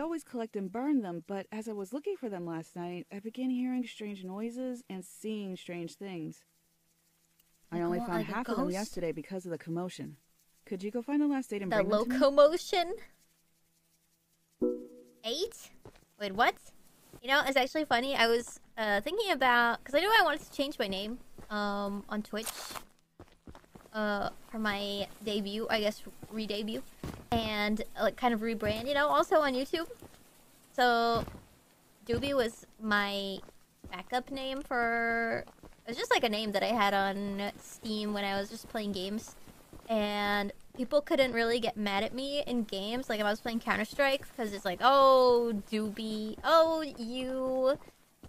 always collect and burn them, but as I was looking for them last night, I began hearing strange noises and seeing strange things. I only found half of them yesterday because of the commotion. Could you go find the last eight and The bring them to me? locomotion. Eight? Wait, what? You know, it's actually funny. I was uh, thinking about because I knew I wanted to change my name um on Twitch uh for my debut, I guess re-debut, and like kind of rebrand. You know, also on YouTube. So, Dooby was my backup name for. It was just like a name that I had on Steam when I was just playing games, and people couldn't really get mad at me in games. Like if I was playing Counter Strike, because it's like, oh, Dooby, oh you,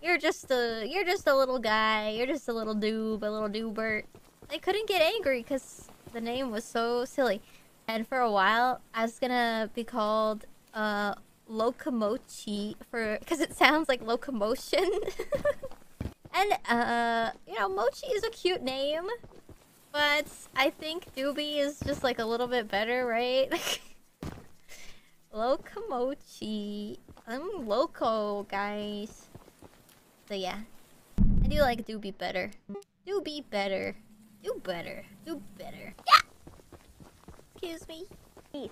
you're just a, you're just a little guy, you're just a little doob, a little doobert. They couldn't get angry because the name was so silly. And for a while, I was gonna be called uh Locomochi for because it sounds like locomotion. and uh, you know, Mochi is a cute name. But I think Dooby is just like a little bit better, right? Locomochi. I'm loco, guys. So yeah. I do like Dooby better. Dooby better. Do better. Do better. Yeah! Excuse me.